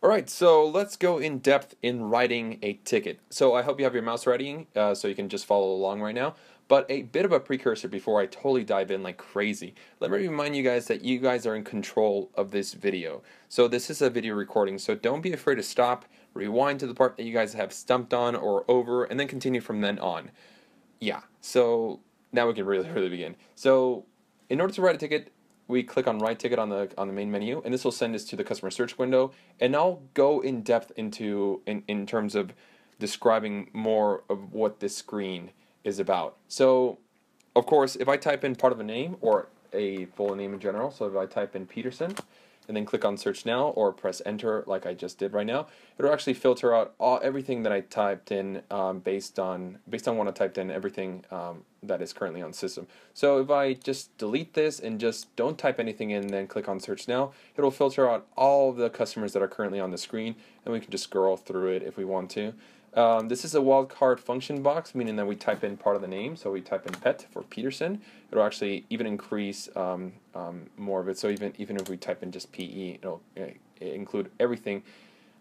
All right, so let's go in depth in writing a ticket. So I hope you have your mouse ready uh, so you can just follow along right now. But a bit of a precursor before I totally dive in like crazy. Let me remind you guys that you guys are in control of this video. So this is a video recording, so don't be afraid to stop, rewind to the part that you guys have stumped on or over, and then continue from then on. Yeah, so now we can really, really begin. So in order to write a ticket, we click on write ticket on the on the main menu and this will send us to the customer search window and I'll go in depth into in, in terms of describing more of what this screen is about. So of course if I type in part of a name or a full name in general, so if I type in Peterson, and then click on search now or press enter like I just did right now, it'll actually filter out all everything that I typed in um, based on based on what I typed in, everything um, that is currently on system. So if I just delete this and just don't type anything in, then click on search now, it'll filter out all the customers that are currently on the screen, and we can just scroll through it if we want to. Um, this is a wildcard function box, meaning that we type in part of the name. So we type in pet for Peterson. It'll actually even increase um, um, more of it. So even even if we type in just PE, it'll uh, include everything,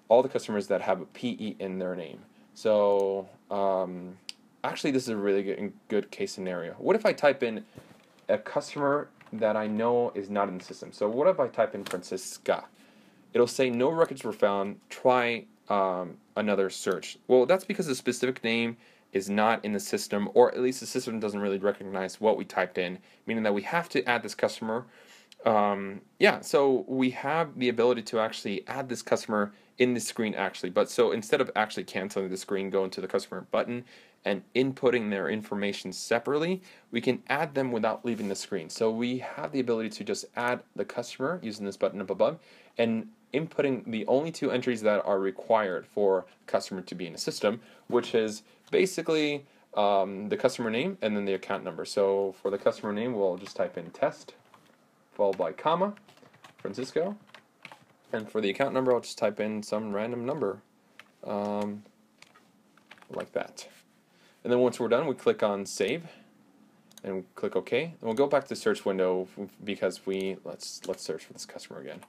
all the customers that have a PE in their name. So um, actually, this is a really good, good case scenario. What if I type in a customer that I know is not in the system? So what if I type in Francisca? It'll say no records were found. Try um, another search. Well, that's because the specific name is not in the system, or at least the system doesn't really recognize what we typed in, meaning that we have to add this customer. Um, yeah, so we have the ability to actually add this customer in the screen actually, but so instead of actually canceling the screen, go into the customer button and inputting their information separately, we can add them without leaving the screen. So we have the ability to just add the customer using this button up above and inputting the only two entries that are required for customer to be in a system, which is basically um, the customer name and then the account number. So for the customer name, we'll just type in test, followed by comma, Francisco. And for the account number, I'll just type in some random number, um, like that. And then once we're done, we click on save and click OK. And we'll go back to the search window because we, let's, let's search for this customer again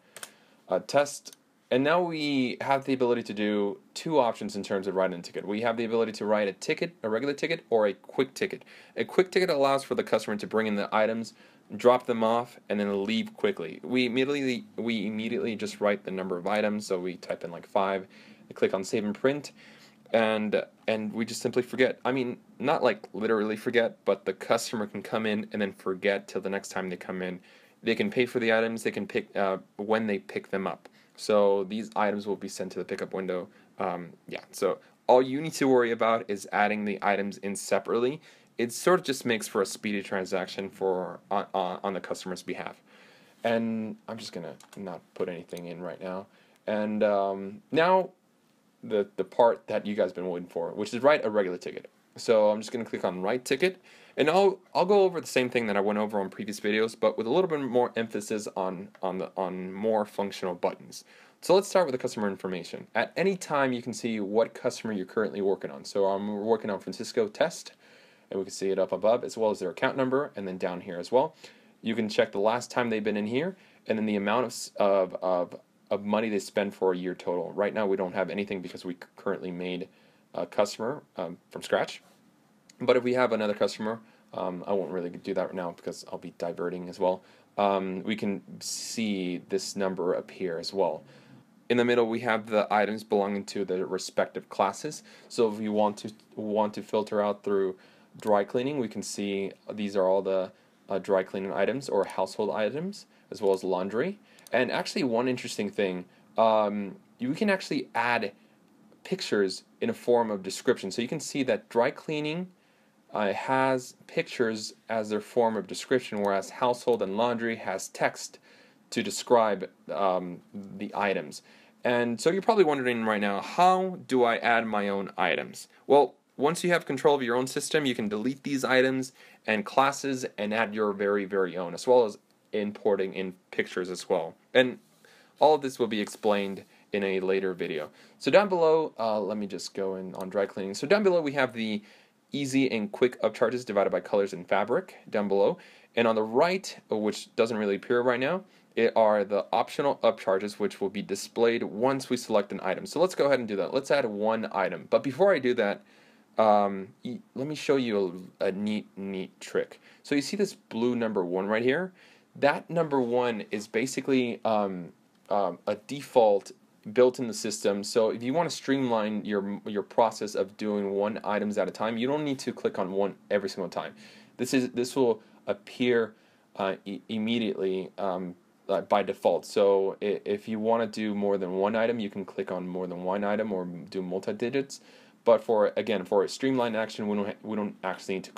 uh, test. And now we have the ability to do two options in terms of writing a ticket. We have the ability to write a ticket, a regular ticket, or a quick ticket. A quick ticket allows for the customer to bring in the items, drop them off, and then leave quickly. We immediately we immediately just write the number of items. So we type in like five, click on save and print, and and we just simply forget. I mean, not like literally forget, but the customer can come in and then forget till the next time they come in they can pay for the items. They can pick uh, when they pick them up. So these items will be sent to the pickup window. Um, yeah. So all you need to worry about is adding the items in separately. It sort of just makes for a speedy transaction for on, on, on the customer's behalf. And I'm just gonna not put anything in right now. And um, now the the part that you guys been waiting for, which is write a regular ticket. So I'm just gonna click on write ticket and I'll I'll go over the same thing that I went over on previous videos, but with a little bit more emphasis on on the on more functional buttons. So let's start with the customer information. At any time, you can see what customer you're currently working on. So I'm working on Francisco Test, and we can see it up above, as well as their account number, and then down here as well. You can check the last time they've been in here, and then the amount of, of, of, of money they spend for a year total. Right now, we don't have anything because we currently made a customer um, from scratch. But if we have another customer, um, I won't really do that right now because I'll be diverting as well. Um, we can see this number appear as well. In the middle, we have the items belonging to the respective classes. So if we want to want to filter out through dry cleaning, we can see these are all the uh, dry cleaning items or household items, as well as laundry. And actually, one interesting thing, um, you can actually add pictures in a form of description. So you can see that dry cleaning uh, has pictures as their form of description, whereas household and laundry has text to describe um, the items. And so you're probably wondering right now, how do I add my own items? Well, once you have control of your own system, you can delete these items and classes and add your very, very own, as well as importing in pictures as well. And all of this will be explained in a later video. So down below, uh, let me just go in on dry cleaning. So down below we have the easy and quick upcharges divided by colors and fabric down below. And on the right, which doesn't really appear right now, it are the optional upcharges which will be displayed once we select an item. So let's go ahead and do that. Let's add one item. But before I do that, um, let me show you a, a, neat, neat trick. So you see this blue number one right here? That number one is basically um, um, a default built in the system. So if you want to streamline your your process of doing one items at a time, you don't need to click on one every single time. This is this will appear uh, e immediately um, uh, by default. So if you want to do more than one item, you can click on more than one item or do multi digits. But for again for a streamlined action, we don't we don't actually need to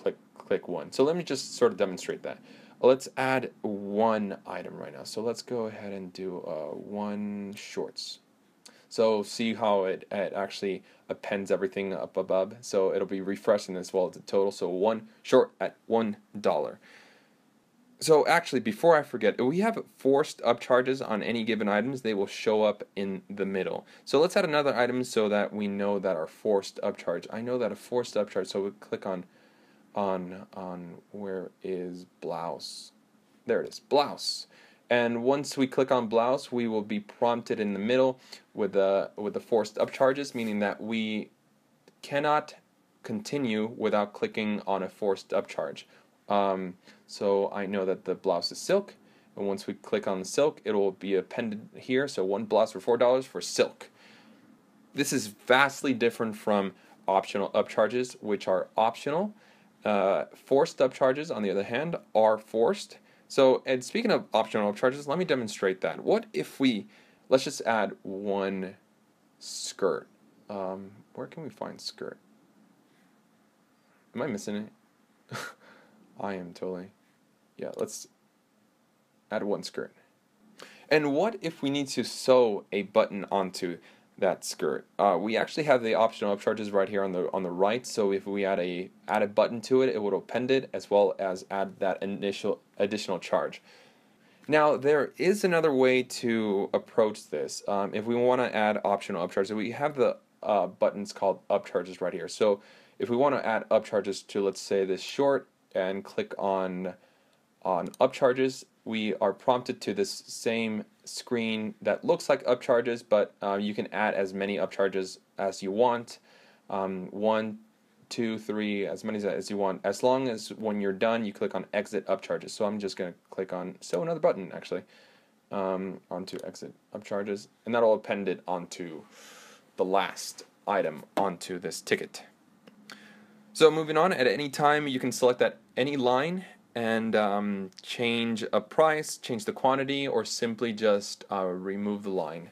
click click one. So let me just sort of demonstrate that. Let's add one item right now. So let's go ahead and do uh, one shorts. So see how it, it actually appends everything up above. So it'll be refreshing as well as the total. So one short at one dollar. So actually, before I forget, we have forced upcharges on any given items, they will show up in the middle. So let's add another item so that we know that our forced upcharge. I know that a forced upcharge, so we click on on on where is blouse. There it is blouse. And once we click on blouse we will be prompted in the middle with the with the forced upcharges meaning that we cannot continue without clicking on a forced upcharge um, so I know that the blouse is silk. And once we click on the silk it will be appended here. So one blouse for four dollars for silk. This is vastly different from optional upcharges which are optional uh, forced upcharges, on the other hand, are forced. So, and speaking of optional upcharges, let me demonstrate that. What if we, let's just add one skirt. Um, where can we find skirt? Am I missing it? I am totally. Yeah, let's add one skirt. And what if we need to sew a button onto that skirt. Uh, we actually have the optional upcharges right here on the on the right. So if we add a add a button to it, it would append it as well as add that initial additional charge. Now there is another way to approach this. Um, if we want to add optional upcharges, we have the uh, buttons called upcharges right here. So if we want to add upcharges to let's say this short and click on on upcharges, we are prompted to this same screen that looks like upcharges, but uh, you can add as many upcharges as you want. Um, one, two, three, as many as you want. As long as when you're done, you click on exit upcharges. So I'm just going to click on so another button actually um, onto exit upcharges, and that'll append it onto the last item onto this ticket. So moving on, at any time you can select that any line and um, change a price, change the quantity, or simply just uh, remove the line.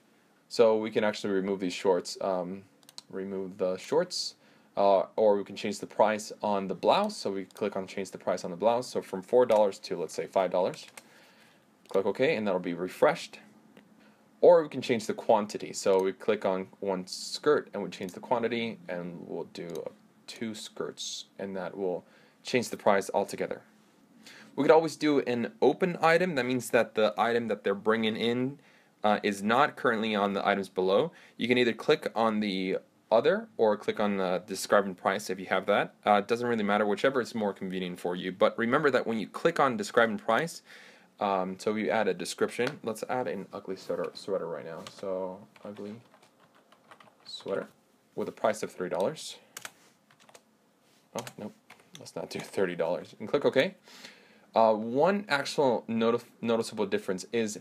So we can actually remove these shorts, um, remove the shorts, uh, or we can change the price on the blouse. So we click on change the price on the blouse. So from $4 to let's say $5. Click OK and that'll be refreshed. Or we can change the quantity. So we click on one skirt and we change the quantity and we'll do two skirts and that will change the price altogether. We could always do an open item. That means that the item that they're bringing in uh, is not currently on the items below. You can either click on the other or click on the describe and price if you have that. Uh, it doesn't really matter, whichever is more convenient for you. But remember that when you click on describe price, um, so we add a description. Let's add an ugly sweater, sweater right now. So ugly sweater with a price of $3. Oh, nope. Let's not do $30. And click OK. Uh, one actual noticeable difference is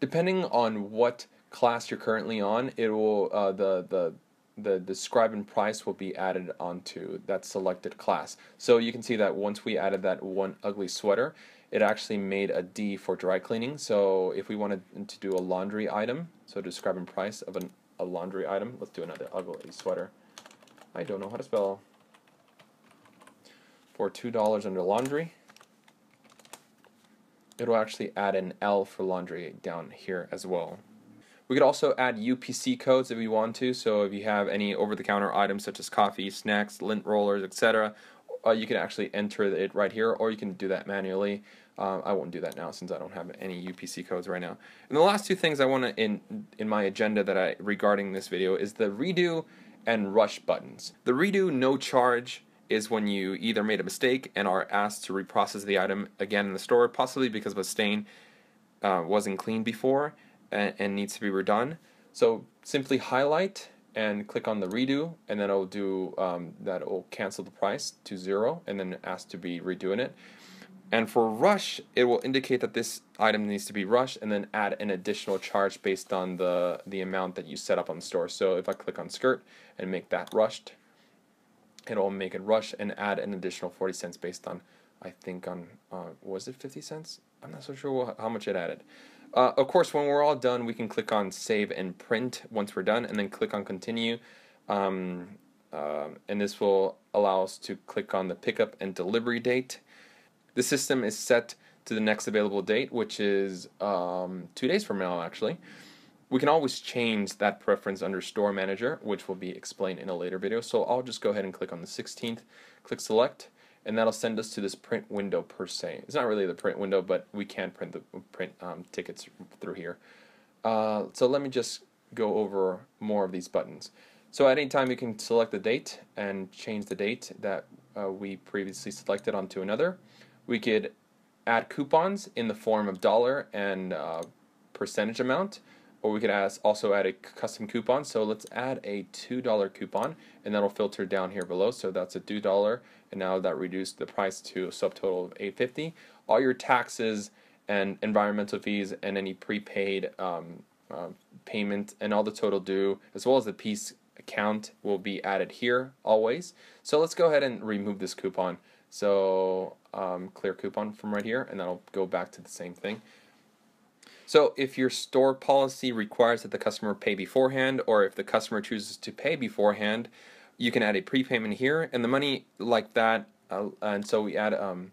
depending on what class you're currently on, it will uh, the the the describe and price will be added onto that selected class. So you can see that once we added that one ugly sweater, it actually made a D for dry cleaning. So if we wanted to do a laundry item, so describe and price of an, a laundry item, let's do another ugly sweater. I don't know how to spell. For $2 under laundry it'll actually add an L for laundry down here as well. We could also add UPC codes if we want to, so if you have any over-the-counter items such as coffee, snacks, lint rollers, etc., uh, you can actually enter it right here, or you can do that manually. Um, I won't do that now since I don't have any UPC codes right now. And the last two things I want to in in my agenda that I regarding this video is the redo and rush buttons. The redo no charge is when you either made a mistake and are asked to reprocess the item again in the store, possibly because of a stain. uh, wasn't clean before and, and needs to be redone. So simply highlight and click on the redo, and then it'll do um, that. will cancel the price to zero, and then ask to be redoing it. And for rush, it will indicate that this item needs to be rushed, and then add an additional charge based on the the amount that you set up on the store. So if I click on skirt and make that rushed, it'll make it rush and add an additional 40 cents based on, I think on uh, was it 50 cents? I'm not so sure how much it added. Uh, of course, when we're all done, we can click on Save and Print once we're done, and then click on Continue. Um, uh, and this will allow us to click on the pickup and delivery date. The system is set to the next available date, which is um, two days from now, actually. We can always change that preference under Store Manager, which will be explained in a later video. So I'll just go ahead and click on the 16th, click Select, and that'll send us to this print window per se. It's not really the print window, but we can print the print um, tickets through here. Uh, so let me just go over more of these buttons. So at any time you can select the date and change the date that uh, we previously selected onto another. We could add coupons in the form of dollar and uh, percentage amount or we could ask, also add a custom coupon. So let's add a $2 coupon and that'll filter down here below. So that's a $2 and now that reduced the price to a subtotal of 850 All your taxes and environmental fees and any prepaid um, uh, payment and all the total due as well as the piece account will be added here always. So let's go ahead and remove this coupon. So um, clear coupon from right here and that'll go back to the same thing. So if your store policy requires that the customer pay beforehand, or if the customer chooses to pay beforehand, you can add a prepayment here, and the money like that, uh, and so we add, um,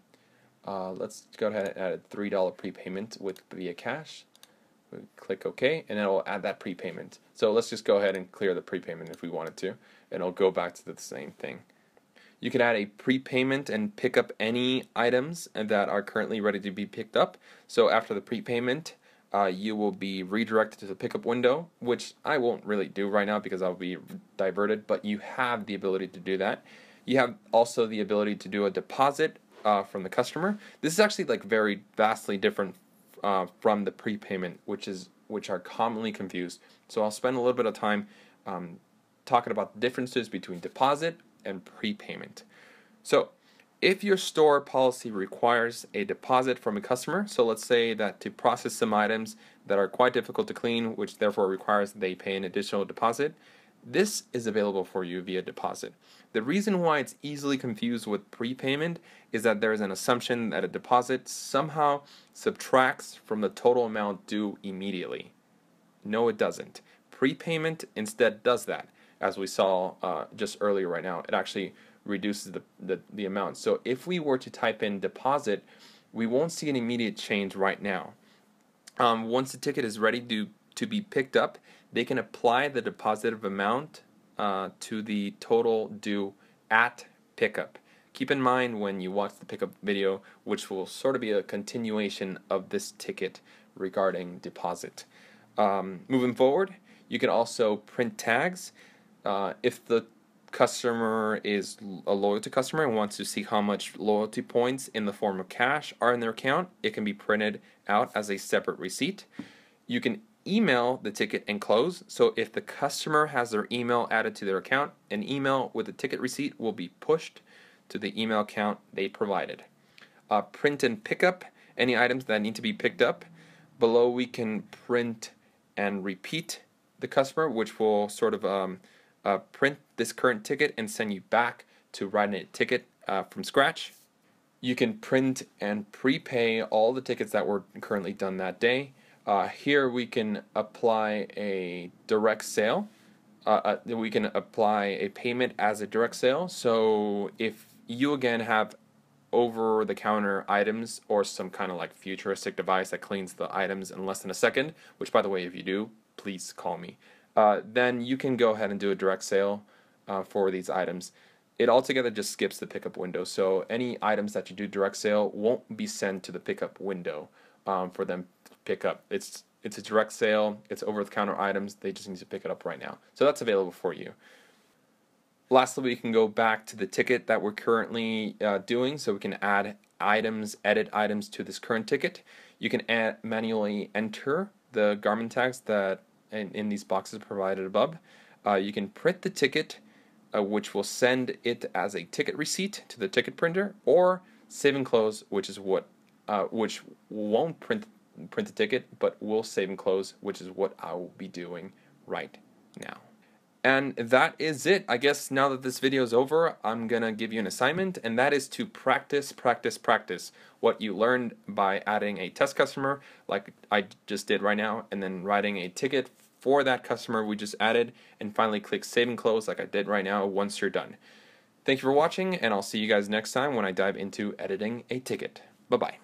uh, let's go ahead and add a $3 prepayment with via cash. We click OK, and it will add that prepayment. So let's just go ahead and clear the prepayment if we wanted to, and it'll go back to the same thing. You can add a prepayment and pick up any items that are currently ready to be picked up. So after the prepayment, uh, you will be redirected to the pickup window, which I won't really do right now because I'll be diverted, but you have the ability to do that. You have also the ability to do a deposit uh, from the customer. This is actually like very vastly different uh, from the prepayment, which is which are commonly confused. So I'll spend a little bit of time um, talking about the differences between deposit and prepayment. So if your store policy requires a deposit from a customer, so let's say that to process some items that are quite difficult to clean, which therefore requires they pay an additional deposit, this is available for you via deposit. The reason why it's easily confused with prepayment is that there is an assumption that a deposit somehow subtracts from the total amount due immediately. No, it doesn't. Prepayment instead does that, as we saw uh, just earlier right now. It actually reduces the, the, the amount. So if we were to type in deposit, we won't see an immediate change right now. Um, once the ticket is ready to, to be picked up, they can apply the depositive amount uh, to the total due at pickup. Keep in mind when you watch the pickup video, which will sort of be a continuation of this ticket regarding deposit. Um, moving forward, you can also print tags. Uh, if the customer is a loyalty customer and wants to see how much loyalty points in the form of cash are in their account, it can be printed out as a separate receipt. You can email the ticket and close. So if the customer has their email added to their account, an email with the ticket receipt will be pushed to the email account they provided. Uh, print and pickup any items that need to be picked up. Below we can print and repeat the customer, which will sort of um, uh, print this current ticket and send you back to writing a ticket uh, from scratch. You can print and prepay all the tickets that were currently done that day. Uh, here we can apply a direct sale. Uh, uh, we can apply a payment as a direct sale. So if you again have over the counter items or some kind of like futuristic device that cleans the items in less than a second, which by the way, if you do, please call me uh, then you can go ahead and do a direct sale uh, for these items. It altogether just skips the pickup window, so any items that you do direct sale won't be sent to the pickup window um, for them to pick up. It's it's a direct sale. It's over-the-counter items. They just need to pick it up right now. So that's available for you. Lastly, we can go back to the ticket that we're currently uh, doing, so we can add items, edit items to this current ticket. You can add, manually enter the garment tags that in, in these boxes provided above. Uh, you can print the ticket, uh, which will send it as a ticket receipt to the ticket printer, or save and close, which is what uh, which won't print print the ticket, but will save and close, which is what I will be doing right now. And that is it. I guess now that this video is over, I'm gonna give you an assignment, and that is to practice, practice, practice what you learned by adding a test customer, like I just did right now, and then writing a ticket for that customer we just added, and finally click save and close like I did right now once you're done. Thank you for watching, and I'll see you guys next time when I dive into editing a ticket. Bye bye.